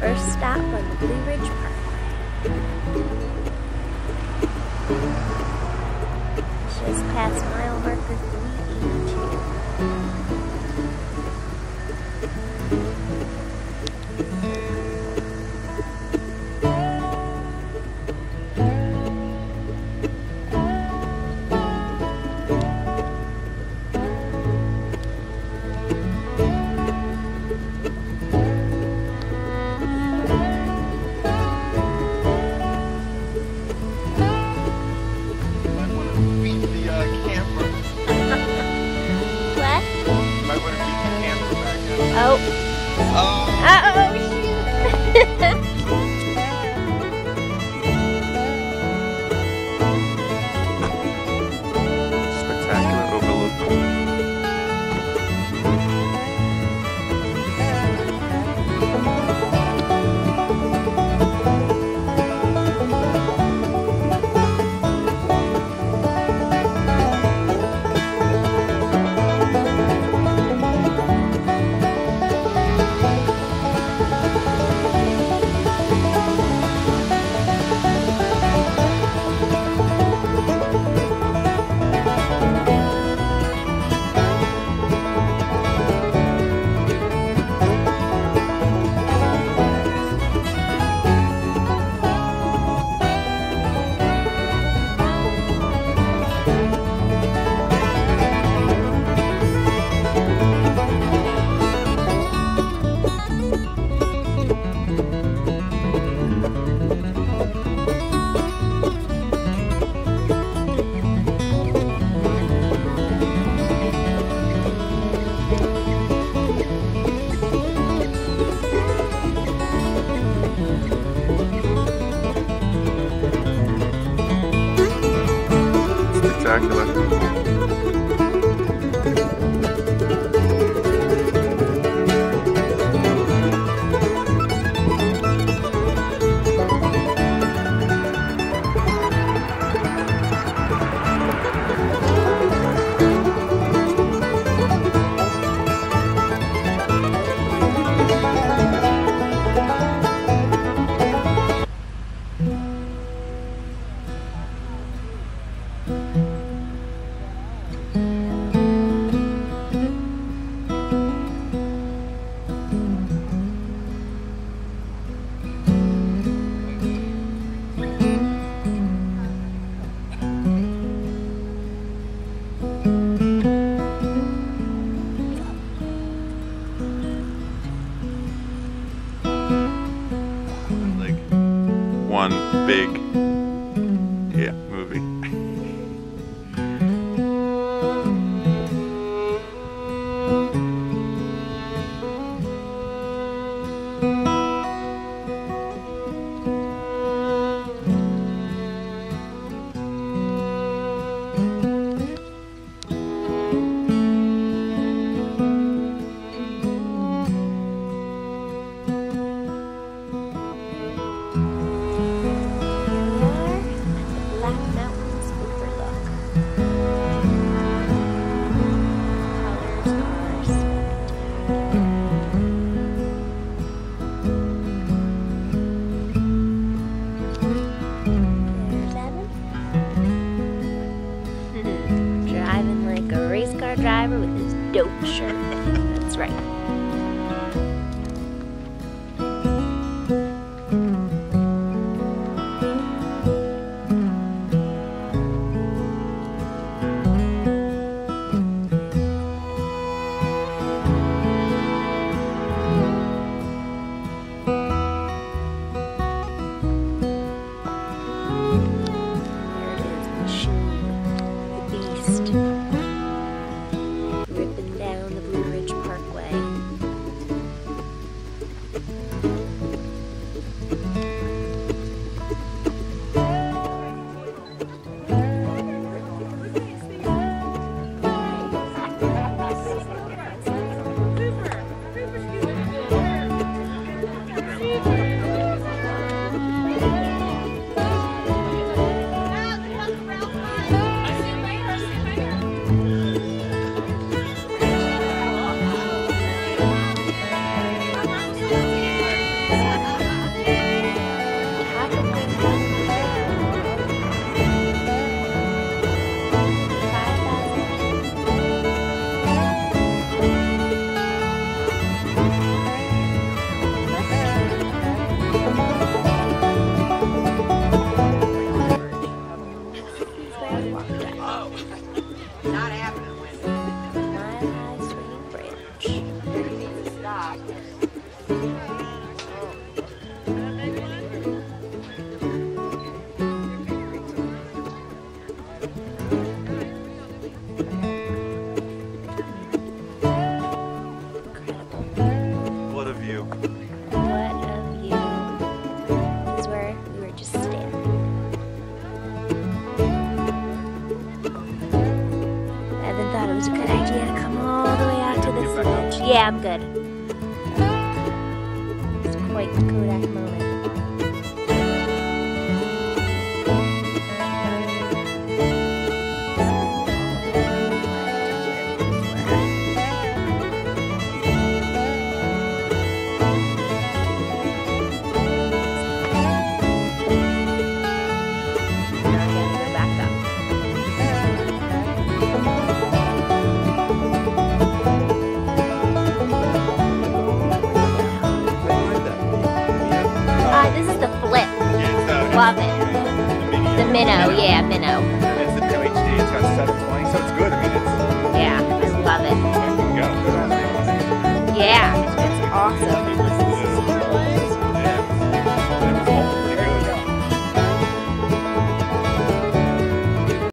First stop on the Blue Ridge Parkway. Just past mile marker 382. Uh-oh. Oh shoot. one big driver with his dope shirt. That's right. Not happening. Yeah, I'm good. It's quite Kodak moment. Love it. The minnow, yeah, minnow.